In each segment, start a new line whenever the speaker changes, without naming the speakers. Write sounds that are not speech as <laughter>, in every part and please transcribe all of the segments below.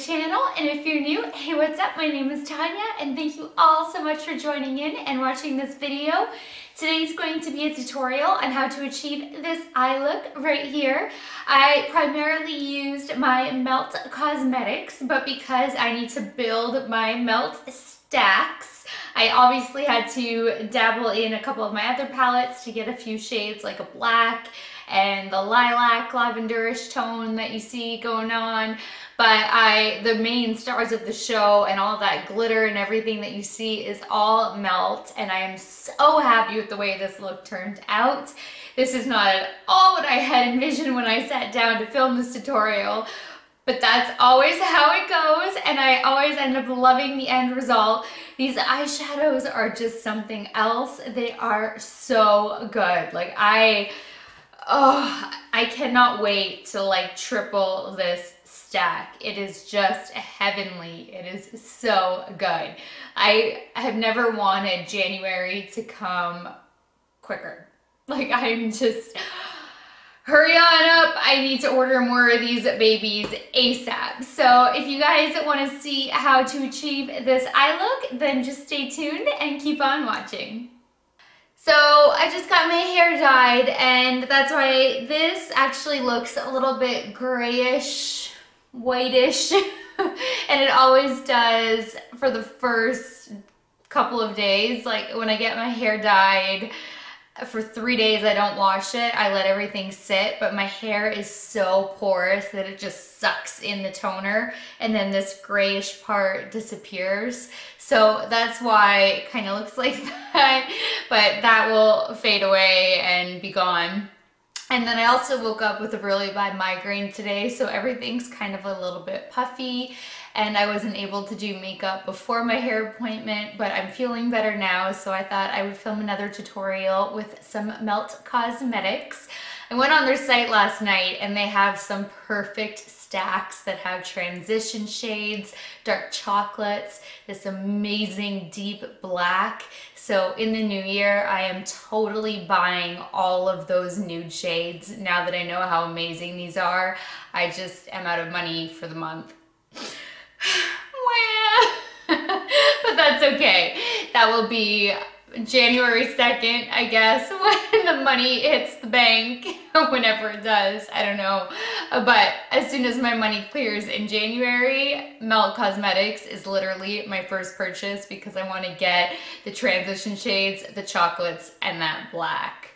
channel and if you're new hey what's up? My name is Tanya and thank you all so much for joining in and watching this video. Today's going to be a tutorial on how to achieve this eye look right here. I primarily used my Melt Cosmetics but because I need to build my Melt stacks I obviously had to dabble in a couple of my other palettes to get a few shades like a black and the lilac lavenderish tone that you see going on but I the main stars of the show and all that glitter and everything that you see is all melt and I am so happy with the way this look turned out. This is not at all what I had envisioned when I sat down to film this tutorial but that's always how it goes and I always end up loving the end result. These eyeshadows are just something else. They are so good. Like I oh, I cannot wait to like triple this stack. It is just heavenly. It is so good. I have never wanted January to come quicker. Like I'm just, hurry on up. I need to order more of these babies ASAP. So if you guys want to see how to achieve this eye look, then just stay tuned and keep on watching. So I just got my hair dyed and that's why this actually looks a little bit grayish, whitish, <laughs> and it always does for the first couple of days. Like when I get my hair dyed, for three days I don't wash it. I let everything sit, but my hair is so porous that it just sucks in the toner and then this grayish part disappears. So that's why it kind of looks <laughs> like that, but that will fade away and be gone. And then I also woke up with a really bad migraine today, so everything's kind of a little bit puffy and I wasn't able to do makeup before my hair appointment, but I'm feeling better now, so I thought I would film another tutorial with some Melt Cosmetics. I went on their site last night and they have some perfect stacks that have transition shades, dark chocolates, this amazing deep black. So in the new year, I am totally buying all of those nude shades now that I know how amazing these are. I just am out of money for the month. <sighs> <laughs> but that's okay. That will be January 2nd, I guess, <laughs> when the money hits the bank, <laughs> whenever it does, I don't know. But as soon as my money clears in January, Melt Cosmetics is literally my first purchase because I want to get the transition shades, the chocolates, and that black.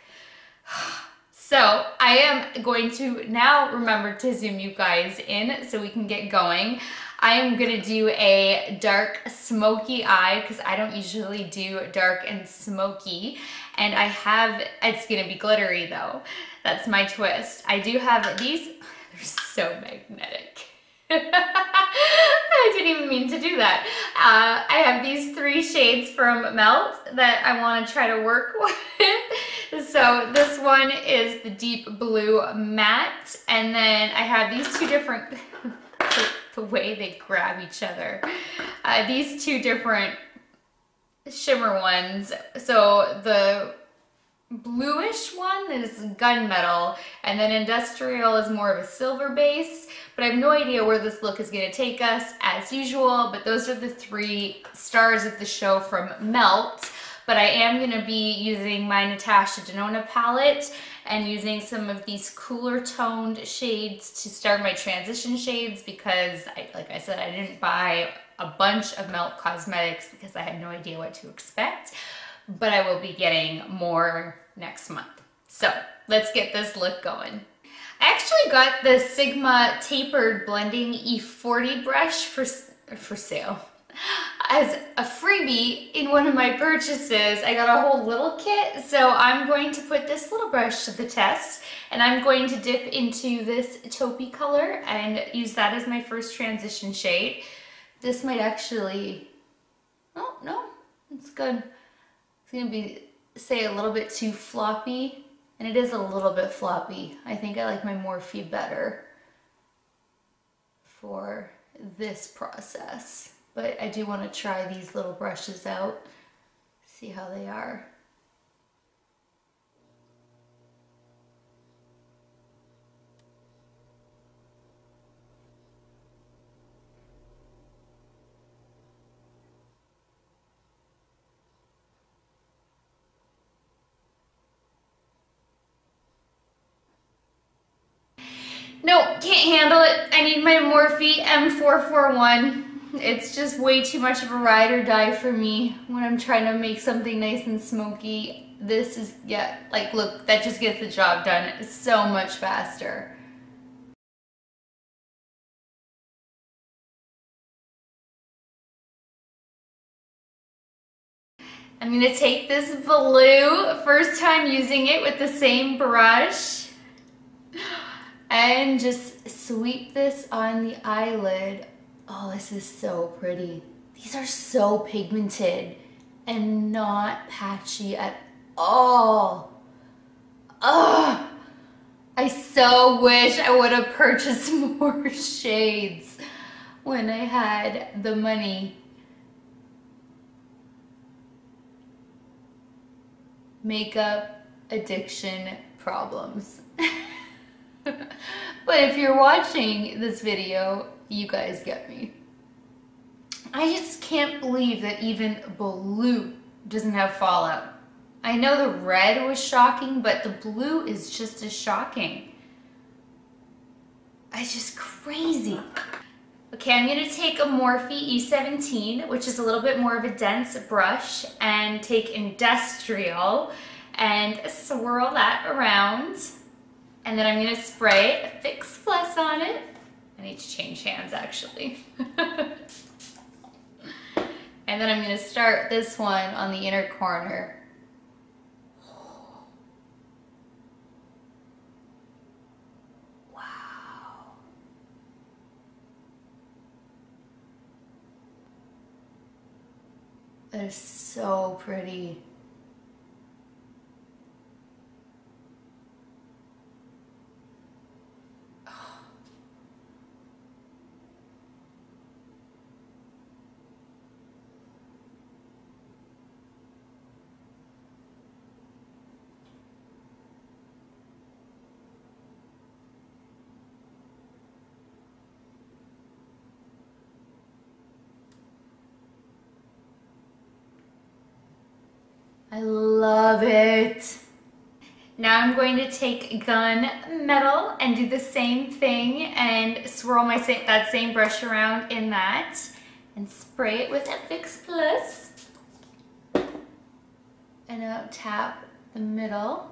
<sighs> So I am going to now remember to zoom you guys in so we can get going. I am gonna do a dark smoky eye because I don't usually do dark and smoky. And I have, it's gonna be glittery though. That's my twist. I do have these, <sighs> they're so magnetic. <laughs> I didn't even mean to do that. Uh, I have these three shades from Melt that I want to try to work <laughs> with. so this one is the deep blue matte and then I have these two different <laughs> the way they grab each other. Uh, these two different shimmer ones. So the bluish one is gunmetal and then industrial is more of a silver base but I have no idea where this look is going to take us as usual but those are the three stars of the show from Melt but I am going to be using my Natasha Denona palette and using some of these cooler toned shades to start my transition shades because, I, like I said, I didn't buy a bunch of Melt Cosmetics because I had no idea what to expect, but I will be getting more next month. So let's get this look going. I actually got the Sigma Tapered Blending E40 brush for, for sale as a freebie in one of my purchases. I got a whole little kit, so I'm going to put this little brush to the test And I'm going to dip into this taupey color and use that as my first transition shade. This might actually, oh no, it's good. It's gonna be, say a little bit too floppy and it is a little bit floppy. I think I like my Morphe better for this process. But I do want to try these little brushes out, see how they are. Nope, can't handle it. I need my Morphe M441. It's just way too much of a ride or die for me when I'm trying to make something nice and smoky. This is, yeah, like look, that just gets the job done so much faster. I'm gonna take this blue, first time using it with the same brush, and just sweep this on the eyelid Oh, this is so pretty. These are so pigmented and not patchy at all. Ugh! I so wish I would have <laughs> purchased more shades when I had the money. Makeup addiction problems. <laughs> but if you're watching this video you guys get me. I just can't believe that even blue doesn't have fallout. I know the red was shocking, but the blue is just as shocking. It's just crazy. Okay, I'm gonna take a Morphe E17, which is a little bit more of a dense brush, and take Industrial and swirl that around. And then I'm gonna spray Fix Plus on it. I need to change hands actually. <laughs> and then I'm gonna start this one on the inner corner. Wow. That is so pretty. I love it. Now I'm going to take Gun Metal and do the same thing and swirl my that same brush around in that and spray it with Fix Plus. And now tap the middle.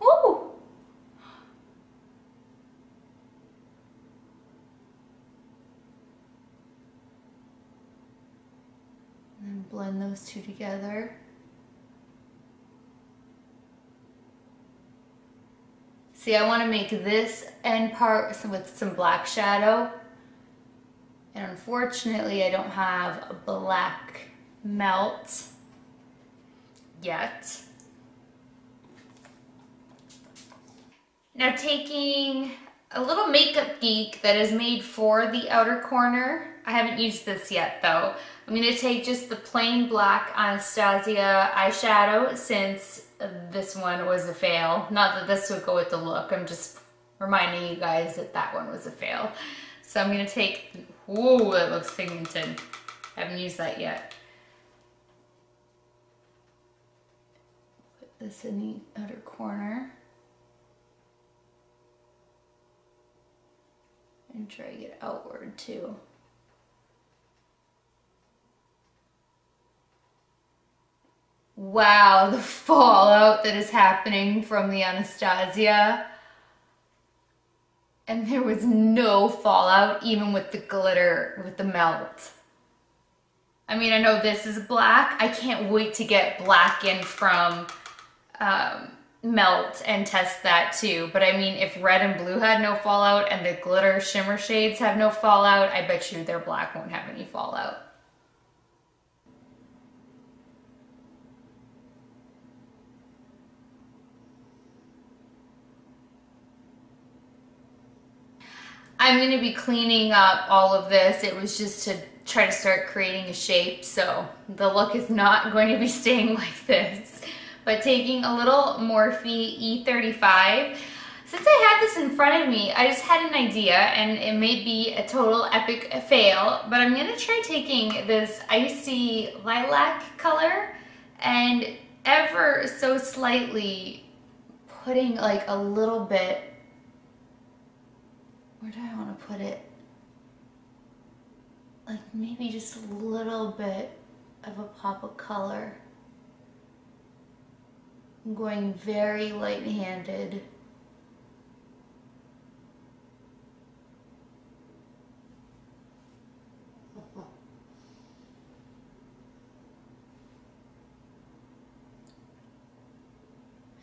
Woo! And blend those two together. See, I want to make this end part with some black shadow. And unfortunately, I don't have a black melt yet. Now taking a little makeup geek that is made for the outer corner. I haven't used this yet though. I'm going to take just the plain black Anastasia eyeshadow since this one was a fail. Not that this would go with the look, I'm just reminding you guys that that one was a fail. So I'm gonna take, whoa, that looks pigmented. I Haven't used that yet. Put this in the outer corner. And drag it outward too. Wow, the fallout that is happening from the Anastasia. And there was no fallout even with the glitter, with the melt. I mean, I know this is black. I can't wait to get black in from um, melt and test that too. But I mean, if red and blue had no fallout and the glitter shimmer shades have no fallout, I bet you their black won't have any fallout. I'm going to be cleaning up all of this. It was just to try to start creating a shape, so the look is not <laughs> going to be staying like this. But taking a little Morphe E35, since I have this in front of me, I just had an idea and it may be a total epic fail, but I'm gonna try taking this icy lilac color and ever so slightly putting like a little bit where do I want to put it? Like maybe just a little bit of a pop of color. I'm going very light-handed. <laughs>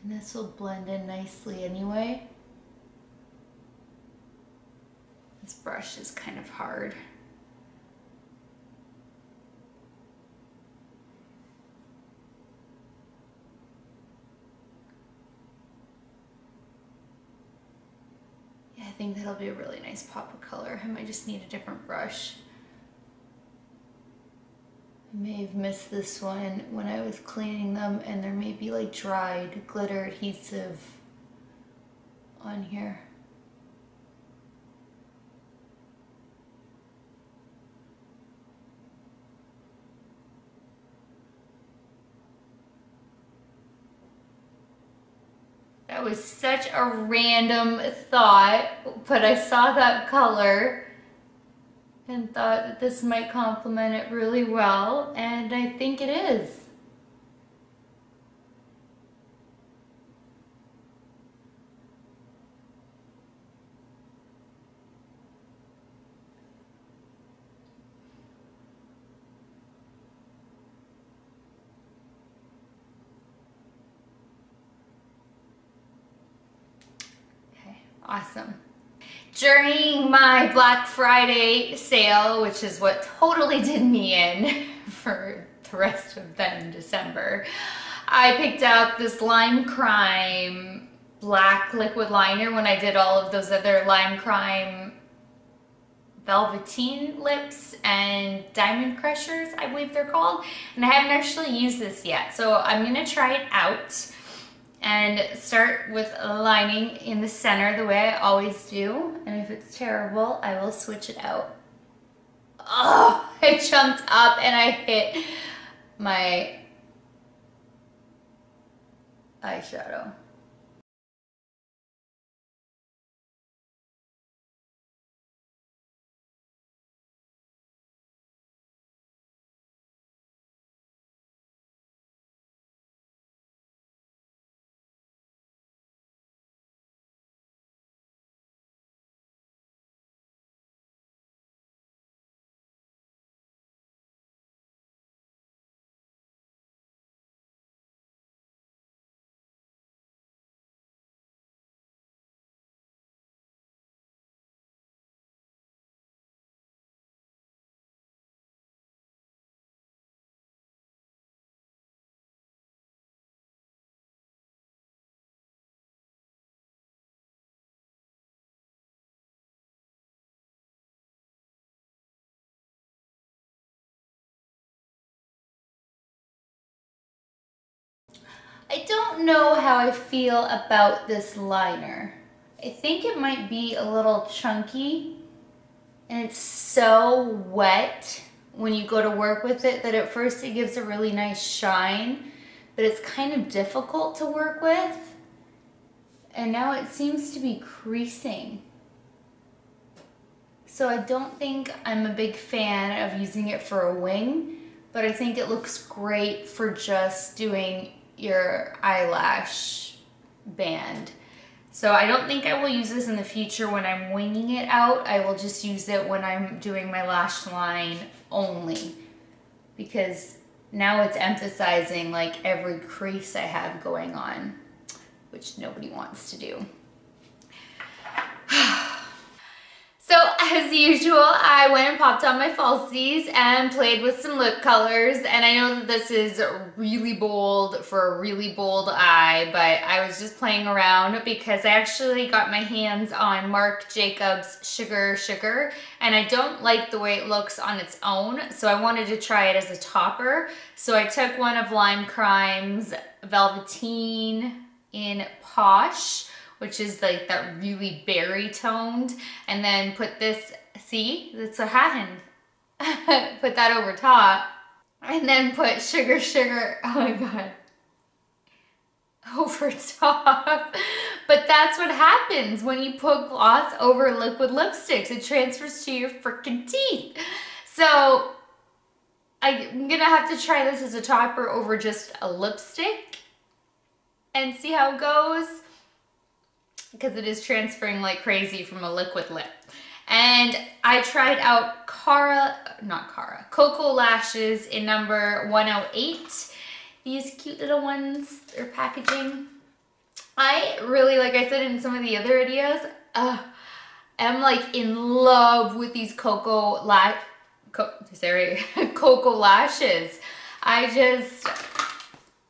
And this will blend in nicely anyway. This brush is kind of hard. Yeah, I think that'll be a really nice pop of color. I might just need a different brush. I may have missed this one when I was cleaning them and there may be like dried glitter adhesive on here. That was such a random thought, but I saw that color and thought that this might complement it really well, and I think it is. Awesome. During my Black Friday sale, which is what totally did me in <laughs> for the rest of then December, I picked up this Lime Crime black liquid liner when I did all of those other Lime Crime Velveteen lips and diamond crushers, I believe they're called. And I haven't actually used this yet, so I'm gonna try it out and start with lining in the center the way I always do. And if it's terrible, I will switch it out. Oh, <laughs> I jumped up and I hit my eyeshadow. I don't know how I feel about this liner. I think it might be a little chunky and it's so wet when you go to work with it that at first it gives a really nice shine, but it's kind of difficult to work with. And now it seems to be creasing. So I don't think I'm a big fan of using it for a wing, but I think it looks great for just doing your eyelash band. So I don't think I will use this in the future when I'm winging it out. I will just use it when I'm doing my lash line only because now it's emphasizing like every crease I have going on, which nobody wants to do. <sighs> So as usual, I went and popped on my falsies and played with some lip colors. And I know that this is really bold for a really bold eye, but I was just playing around because I actually got my hands on Marc Jacobs Sugar Sugar. And I don't like the way it looks on its own, so I wanted to try it as a topper. So I took one of Lime Crime's Velveteen in Posh which is like that really berry toned. And then put this, see, it's a hand. put that over top. And then put sugar, sugar, oh my God, <laughs> over top. but that's what happens when you put gloss over liquid lipsticks. It transfers to your freaking teeth. So I'm gonna have to try this as a topper over just a lipstick and see how it goes because it is transferring like crazy from a liquid lip. And I tried out Cara, not Cara, Koko Lashes in number 108. These cute little ones, their packaging. I really, like I said in some of the other videos, uh, am like in love with these Coco la Co sorry, <laughs> Koko Lashes. I just,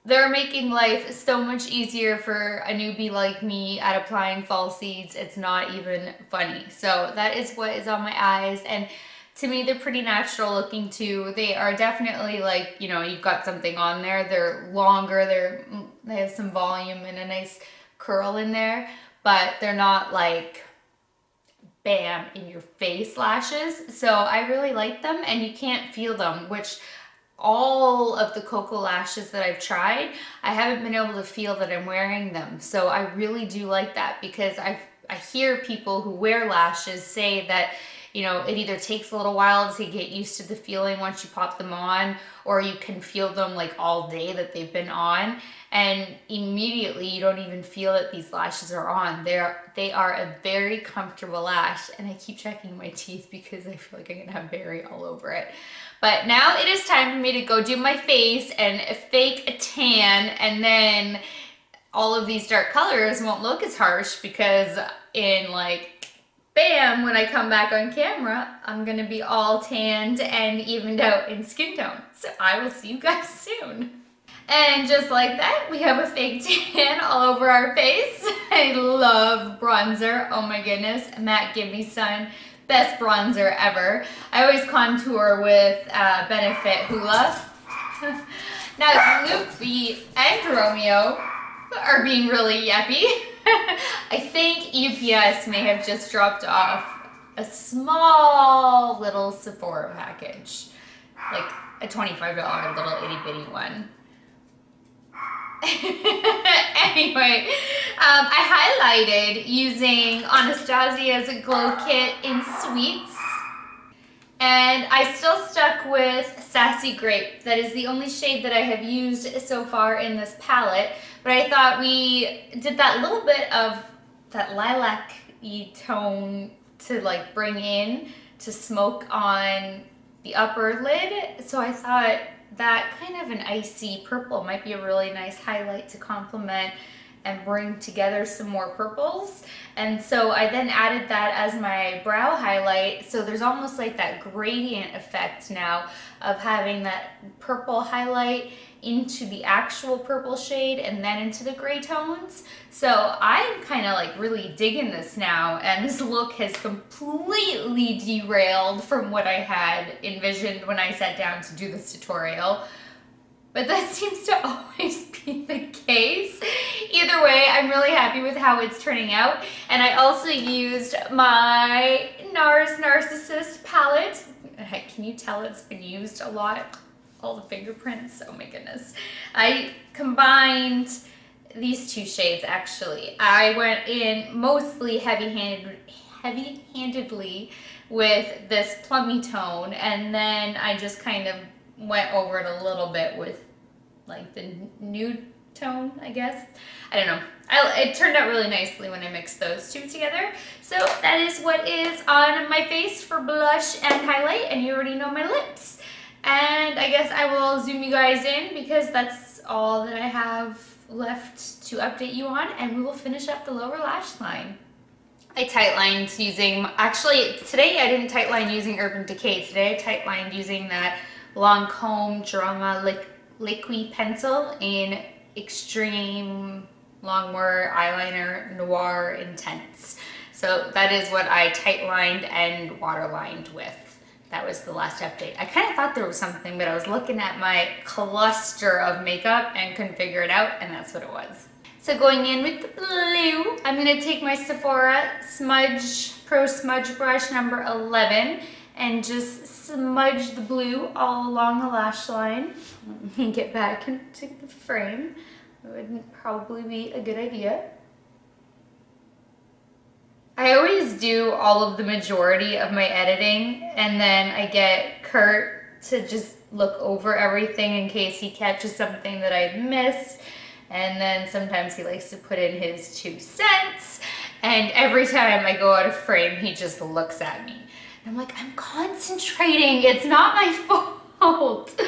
they're making life so much easier for a newbie like me at applying falsies. It's not even funny. So that is what is on my eyes. And to me, they're pretty natural looking too. They are definitely like, you know, you've got something on there. They're longer. They're, they have some volume and a nice curl in there. But they're not like bam in your face lashes. So I really like them and you can't feel them, which all of the Koko lashes that I've tried, I haven't been able to feel that I'm wearing them. So I really do like that because i I hear people who wear lashes say that you know, it either takes a little while to get used to the feeling once you pop them on, or you can feel them like all day that they've been on, and immediately you don't even feel that these lashes are on. They're they are a very comfortable lash, and I keep checking my teeth because I feel like I'm gonna have berry all over it. But now it is time for me to go do my face and fake a tan and then all of these dark colors won't look as harsh because in like, bam, when I come back on camera, I'm gonna be all tanned and evened out in skin tone. So I will see you guys <laughs> soon. And just like that, we have a fake <laughs> tan all over our face. <laughs> I love bronzer. Oh my goodness. MAC Gimme Sun best bronzer ever. I always contour with uh, Benefit Hoola. now Lupe and Romeo are being really yappy. <laughs> I think UPS may have just dropped off a small little Sephora package. Like a $25 little itty bitty one. <laughs> anyway, um, I highlighted using Anastasia's Glow Kit in Sweets. And I still stuck with Sassy Grape. That is the only shade that I have used so far in this palette. But I thought we did that little bit of that lilac-y tone to like bring in to smoke on the upper lid. So I thought that kind of an icy purple might be a really nice highlight to complement and bring together some more purples. And so I then added that as my brow highlight. So there's almost like that gradient effect now of having that purple highlight into the actual purple shade and then into the gray tones. So I'm kind of like really digging this now and this look has completely derailed from what I had envisioned when I sat down to do this tutorial. But that <laughs> seems to always be the case. Either way, I'm really happy with how it's turning out. And I also used my NARS Narcissist palette. Can you tell it's been used a lot? All the fingerprints. Oh my goodness. I combined these two shades actually. I went in mostly heavy-handed, heavy-handedly with this plummy tone and then I just kind of went over it a little bit with like the nude tone, I guess. I don't know. I, it turned out really nicely when I mixed those two together. So that is what is on my face for blush and highlight and you already know my lips. And I guess I will zoom you guys in because that's all that I have left to update you on and we will finish up the lower lash line. I tightlined using, actually today I didn't tightline using Urban Decay. Today I tight lined using that Lancome Drama Liquid Pencil in Extreme Longwear Eyeliner Noir Intense. So that is what I tightlined and water lined with. That was the last update. I kind of thought there was something, but I was looking at my cluster of makeup and couldn't figure it out, and that's what it was. So going in with the blue, I'm gonna take my Sephora Smudge Pro Smudge Brush number 11 and just smudge the blue all along the lash line. Let me get back <laughs> into the frame. It would probably be a good idea. I always do all of the majority of my editing and then I get Kurt to just look over everything in case he catches something that I missed. And then sometimes he likes to put in his two cents. And every time I go out of frame, he just looks at me. And I'm like, I'm concentrating. It's not my <laughs> fault.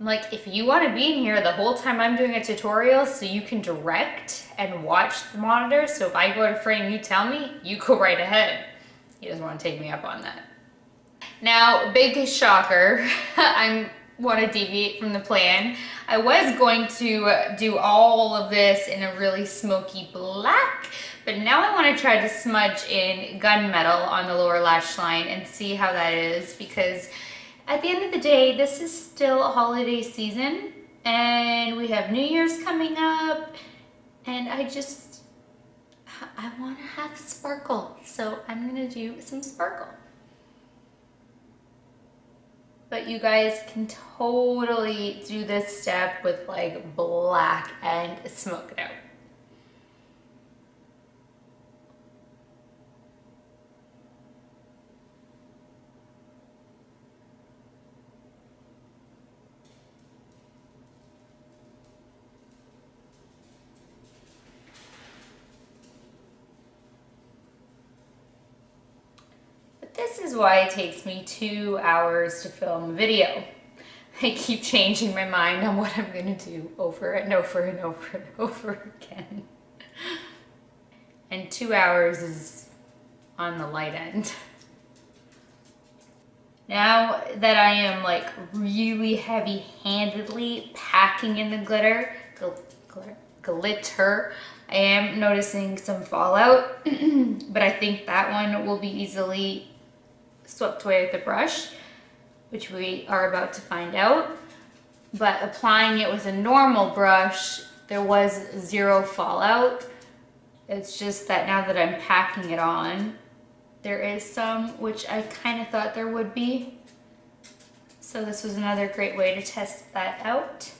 Like, if you want to be in here the whole time I'm doing a tutorial so you can direct and watch the monitor, so if I go to frame, you tell me, you go <laughs> right ahead. He doesn't want to take me up on that. Now, big shocker, I want to deviate from the plan. I was going to do all of this in a really smoky black, but now I want to try to smudge in gunmetal on the lower lash line and see how that is because at the end of the day, this is still a holiday season and we have New Year's coming up and I just, I want to have sparkle. So I'm going to do some sparkle. But you guys can totally do this step with like black and smoke it out. This why it takes me two hours to film a video. I keep changing my mind on what I'm gonna do over and over and over and <laughs> over again. And two hours is on the light end. Now that I am like really heavy-handedly packing in the glitter, glitter, glitter, I am noticing some fallout, <clears throat> but I think that one will be easily swept away with the brush, which we are about to find out. But applying it with a normal brush, there was zero fallout. It's just that now that I'm packing it on, there is some, which I kind of thought there would be. So this was another great way to test that out.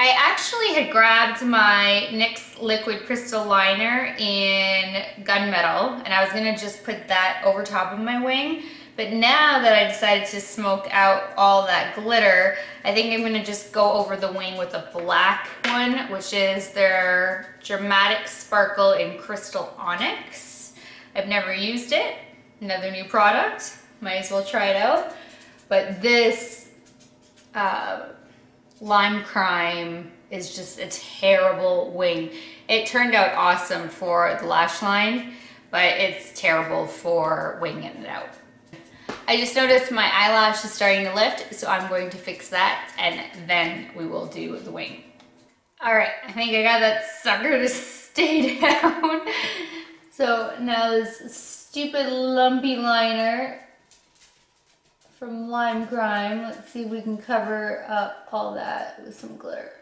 I actually had grabbed my NYX Liquid Crystal Liner in Gunmetal, and I was gonna just put that over top of my wing. But now that I decided to smoke out all that glitter, I think I'm gonna just go over the wing with a black one, which is their Dramatic Sparkle in Crystal Onyx. I've never used it, another new product, might as well try it out. But this uh, Lime Crime is just a terrible wing. It turned out awesome for the lash line, but it's terrible for winging it out. I just noticed my eyelash is starting to lift, so I'm going to fix that and then we will do the wing. All right, I think I got that sucker to stay <laughs> down. so now this stupid lumpy liner from Lime Grime. Let's see if we can cover up all that with some glitter.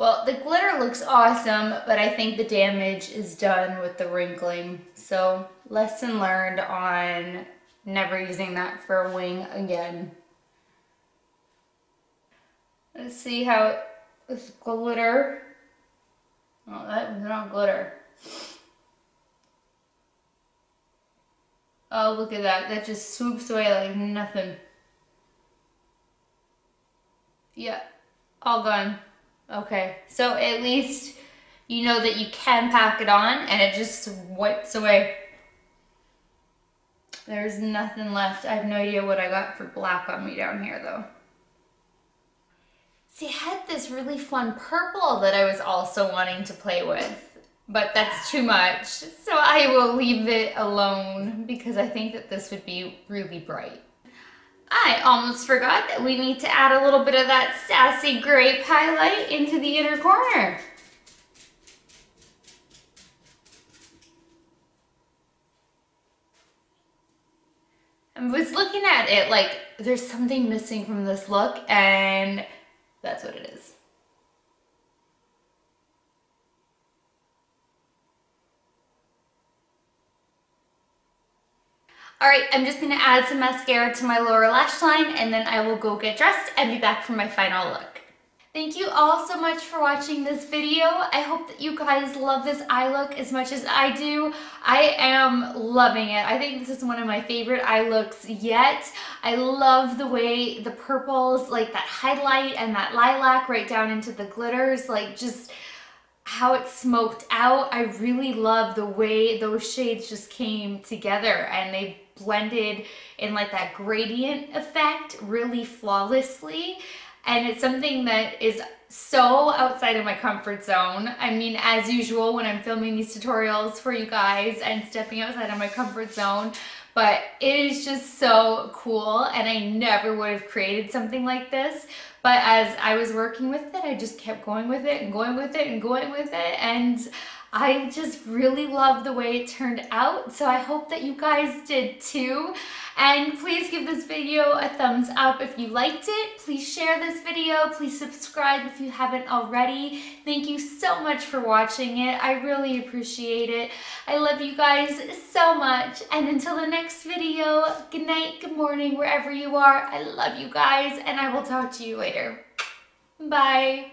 Well, the glitter looks awesome, but I think the damage is done with the wrinkling. So lesson learned on never using that for a wing again. Let's see how it's glitter. Oh, that was not glitter. Oh, look at that. That just swoops away like nothing. Yeah, all gone. Okay, so at least you know that you can pack it on and it just wipes away. There's nothing left. I have no idea what I got for black on me down here though. See, I had this really fun purple that I was also wanting to play with, but that's too much. So I will leave it alone because I think that this would be really bright. I almost forgot that we need to add a little bit of that sassy grape highlight into the inner corner. I was looking at it like there's something missing from this look and that's what it is. All right, I'm just gonna add some mascara to my lower lash line and then I will go get dressed and be back for my final look. Thank you all so much for watching this video. I hope that you guys love this eye look as much as I do. I am loving it. I think this is one of my favorite eye looks yet. I love the way the purples, like that highlight and that lilac right down into the glitters, like just how it smoked out. I really love the way those shades just came together and they blended in like that gradient effect really flawlessly and it's something that is so outside of my comfort zone. I mean, as usual, when I'm filming these tutorials for you guys and stepping outside of my comfort zone, but it is just so cool and I never would have created something like this. But as I was working with it, I just kept going with it and going with it and going with it and I just really love the way it turned out. So I hope that you guys did too. And please give this video a thumbs up if you liked it. Please share this video. Please subscribe if you haven't already. Thank you so much for watching it. I really appreciate it. I love you guys so much. And until the next video, good night, good morning, wherever you are. I love you guys and I will talk to you later. Bye.